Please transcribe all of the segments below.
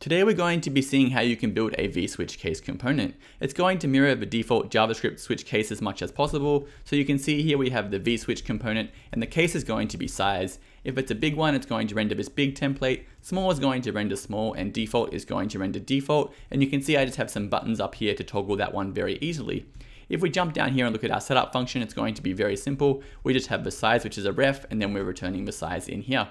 Today we're going to be seeing how you can build a vSwitch case component. It's going to mirror the default JavaScript switch case as much as possible. So you can see here we have the vSwitch component and the case is going to be size. If it's a big one, it's going to render this big template. Small is going to render small and default is going to render default. And you can see I just have some buttons up here to toggle that one very easily. If we jump down here and look at our setup function, it's going to be very simple. We just have the size, which is a ref, and then we're returning the size in here.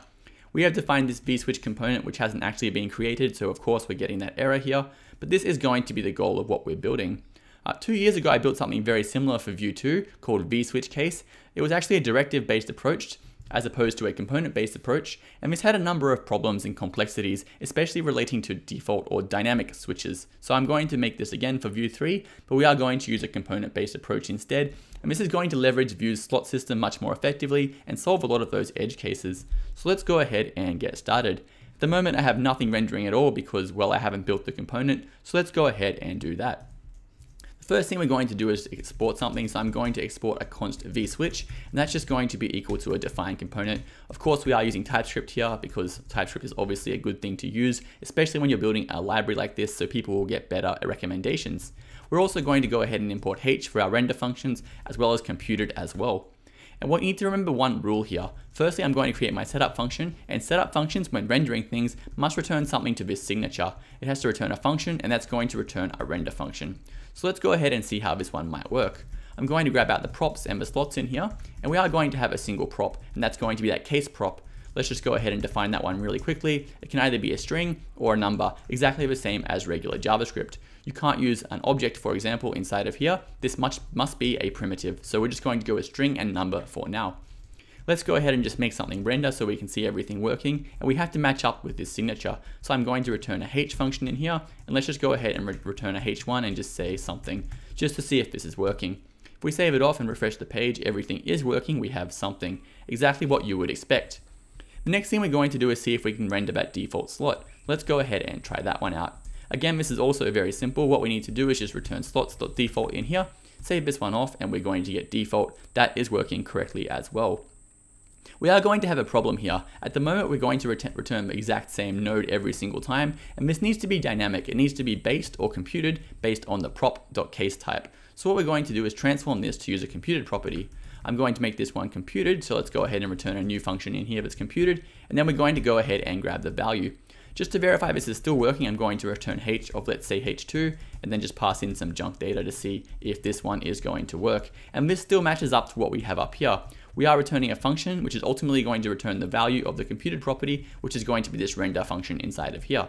We have defined this vSwitch component which hasn't actually been created, so of course we're getting that error here, but this is going to be the goal of what we're building. Uh, two years ago, I built something very similar for Vue 2 called vSwitch Case. It was actually a directive-based approach as opposed to a component-based approach, and this had a number of problems and complexities, especially relating to default or dynamic switches. So I'm going to make this again for Vue 3, but we are going to use a component-based approach instead, and this is going to leverage Vue's slot system much more effectively and solve a lot of those edge cases. So let's go ahead and get started. At the moment I have nothing rendering at all because, well, I haven't built the component, so let's go ahead and do that. First thing we're going to do is export something. So I'm going to export a const vSwitch, and that's just going to be equal to a defined component. Of course, we are using TypeScript here because TypeScript is obviously a good thing to use, especially when you're building a library like this so people will get better recommendations. We're also going to go ahead and import H for our render functions as well as computed as well. And what you need to remember one rule here. Firstly, I'm going to create my setup function, and setup functions when rendering things must return something to this signature. It has to return a function, and that's going to return a render function. So let's go ahead and see how this one might work. I'm going to grab out the props and the slots in here, and we are going to have a single prop, and that's going to be that case prop. Let's just go ahead and define that one really quickly. It can either be a string or a number, exactly the same as regular JavaScript. You can't use an object, for example, inside of here. This much must be a primitive. So we're just going to go with string and number for now. Let's go ahead and just make something render so we can see everything working. And we have to match up with this signature. So I'm going to return a h function in here. And let's just go ahead and re return a h1 and just say something just to see if this is working. If we save it off and refresh the page, everything is working. We have something exactly what you would expect. The next thing we're going to do is see if we can render that default slot. Let's go ahead and try that one out. Again, this is also very simple. What we need to do is just return slots.default in here, save this one off, and we're going to get default. That is working correctly as well. We are going to have a problem here. At the moment, we're going to ret return the exact same node every single time, and this needs to be dynamic. It needs to be based or computed based on the prop.case type. So what we're going to do is transform this to use a computed property. I'm going to make this one computed, so let's go ahead and return a new function in here that's computed, and then we're going to go ahead and grab the value. Just to verify this is still working, I'm going to return h of let's say h2, and then just pass in some junk data to see if this one is going to work. And this still matches up to what we have up here. We are returning a function, which is ultimately going to return the value of the computed property, which is going to be this render function inside of here.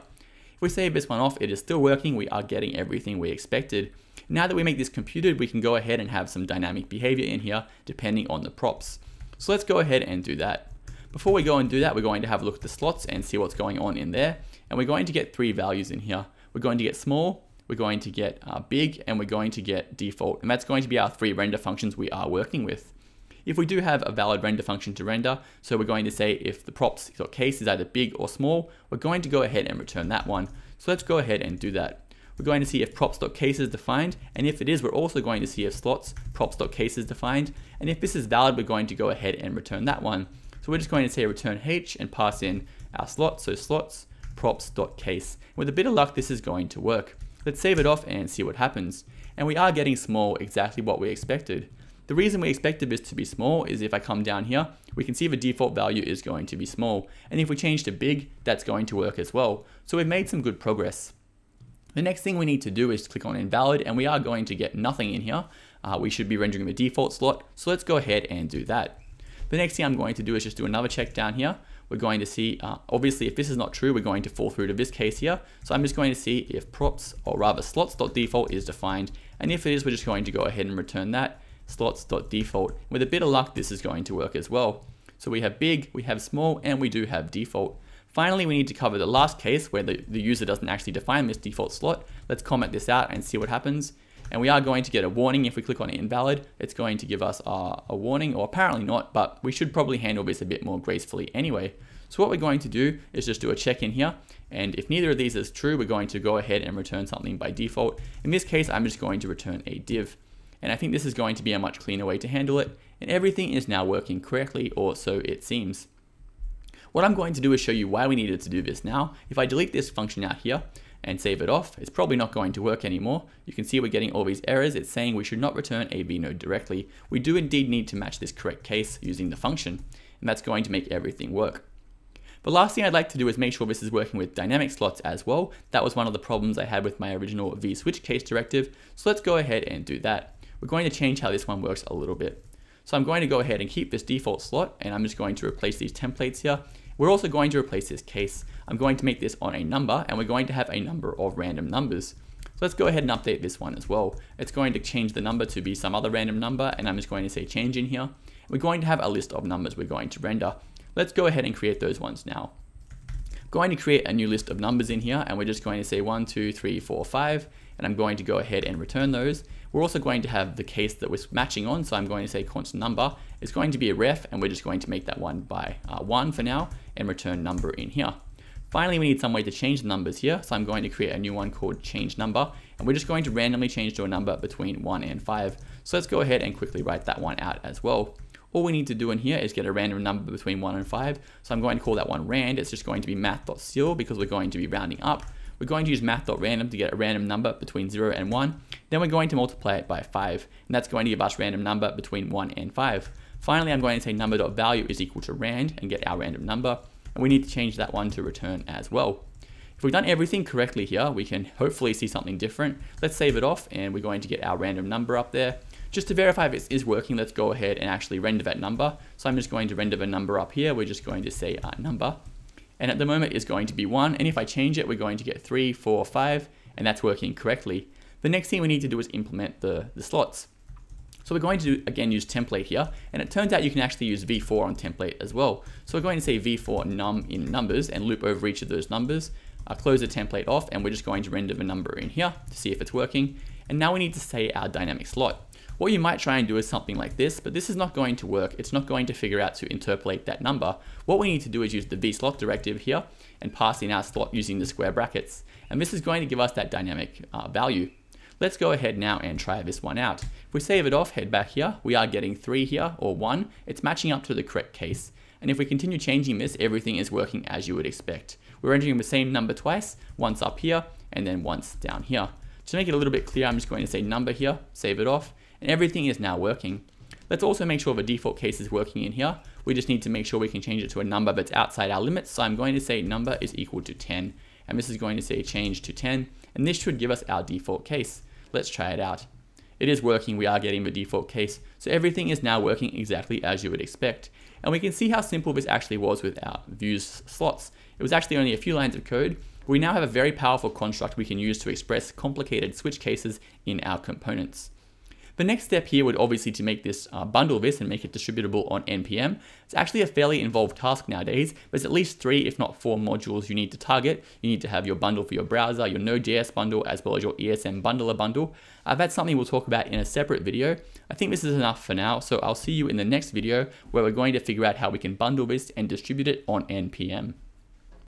If we save this one off, it is still working. We are getting everything we expected. Now that we make this computed, we can go ahead and have some dynamic behavior in here, depending on the props. So let's go ahead and do that. Before we go and do that, we're going to have a look at the slots and see what's going on in there. And we're going to get three values in here. We're going to get small, we're going to get uh, big, and we're going to get default. And that's going to be our three render functions we are working with. If we do have a valid render function to render, so we're going to say if the props case is either big or small, we're going to go ahead and return that one. So let's go ahead and do that. We're going to see if props.case is defined, and if it is, we're also going to see if slots props.case is defined, and if this is valid, we're going to go ahead and return that one. So we're just going to say return h and pass in our slot, so slots props.case. With a bit of luck, this is going to work. Let's save it off and see what happens. And we are getting small, exactly what we expected. The reason we expected this to be small is if I come down here, we can see the default value is going to be small. And if we change to big, that's going to work as well. So we've made some good progress. The next thing we need to do is click on invalid and we are going to get nothing in here. Uh, we should be rendering the default slot. So let's go ahead and do that. The next thing I'm going to do is just do another check down here. We're going to see, uh, obviously if this is not true, we're going to fall through to this case here. So I'm just going to see if props or rather slots.default is defined. And if it is, we're just going to go ahead and return that slots.default. With a bit of luck, this is going to work as well. So we have big, we have small, and we do have default. Finally, we need to cover the last case where the, the user doesn't actually define this default slot. Let's comment this out and see what happens. And we are going to get a warning if we click on invalid. It's going to give us a, a warning, or apparently not, but we should probably handle this a bit more gracefully anyway. So what we're going to do is just do a check in here. And if neither of these is true, we're going to go ahead and return something by default. In this case, I'm just going to return a div. And I think this is going to be a much cleaner way to handle it. And everything is now working correctly, or so it seems. What I'm going to do is show you why we needed to do this now. If I delete this function out here and save it off, it's probably not going to work anymore. You can see we're getting all these errors. It's saying we should not return a vnode directly. We do indeed need to match this correct case using the function, and that's going to make everything work. The last thing I'd like to do is make sure this is working with dynamic slots as well. That was one of the problems I had with my original vSwitch case directive. So let's go ahead and do that. We're going to change how this one works a little bit. So I'm going to go ahead and keep this default slot and I'm just going to replace these templates here. We're also going to replace this case. I'm going to make this on a number and we're going to have a number of random numbers. So let's go ahead and update this one as well. It's going to change the number to be some other random number and I'm just going to say change in here. We're going to have a list of numbers we're going to render. Let's go ahead and create those ones now. I'm going to create a new list of numbers in here and we're just going to say 1, 2, 3, 4, 5 and I'm going to go ahead and return those. We're also going to have the case that we're matching on so I'm going to say constant number is going to be a ref and we're just going to make that one by uh, 1 for now and return number in here. Finally, we need some way to change the numbers here. So I'm going to create a new one called change number, and we're just going to randomly change to a number between one and five. So let's go ahead and quickly write that one out as well. All we need to do in here is get a random number between 1 and 5. So I'm going to call that one rand. It's just going to be math.ceil because we're going to be rounding up. We're going to use math.random to get a random number between 0 and 1. Then we're going to multiply it by 5. And that's going to give us random number between 1 and 5. Finally, I'm going to say number.value is equal to rand and get our random number. And we need to change that one to return as well. If we've done everything correctly here, we can hopefully see something different. Let's save it off and we're going to get our random number up there. Just to verify if it is working, let's go ahead and actually render that number. So I'm just going to render the number up here. We're just going to say our number. And at the moment is going to be 1. And if I change it, we're going to get 3, 4, 5. And that's working correctly. The next thing we need to do is implement the, the slots. So we're going to, do, again, use template here. And it turns out you can actually use v-for on template as well. So we're going to say v-for num in numbers and loop over each of those numbers. Uh, close the template off and we're just going to render the number in here to see if it's working. And now we need to say our dynamic slot. What you might try and do is something like this, but this is not going to work. It's not going to figure out to interpolate that number. What we need to do is use the v-slot directive here and pass in our slot using the square brackets. And this is going to give us that dynamic uh, value. Let's go ahead now and try this one out. If we save it off, head back here, we are getting 3 here, or 1. It's matching up to the correct case. And if we continue changing this, everything is working as you would expect. We're entering the same number twice, once up here, and then once down here. To make it a little bit clear, I'm just going to say number here, save it off, and everything is now working. Let's also make sure the default case is working in here. We just need to make sure we can change it to a number that's outside our limits. So I'm going to say number is equal to 10. And this is going to say change to 10. And this should give us our default case. Let's try it out. It is working, we are getting the default case. So everything is now working exactly as you would expect. And we can see how simple this actually was with our Vue's slots. It was actually only a few lines of code. We now have a very powerful construct we can use to express complicated switch cases in our components. The next step here would obviously to make this uh, bundle this and make it distributable on NPM. It's actually a fairly involved task nowadays. There's at least three, if not four modules you need to target. You need to have your bundle for your browser, your Node.js bundle, as well as your ESM bundler bundle. Uh, that's something we'll talk about in a separate video. I think this is enough for now, so I'll see you in the next video where we're going to figure out how we can bundle this and distribute it on NPM.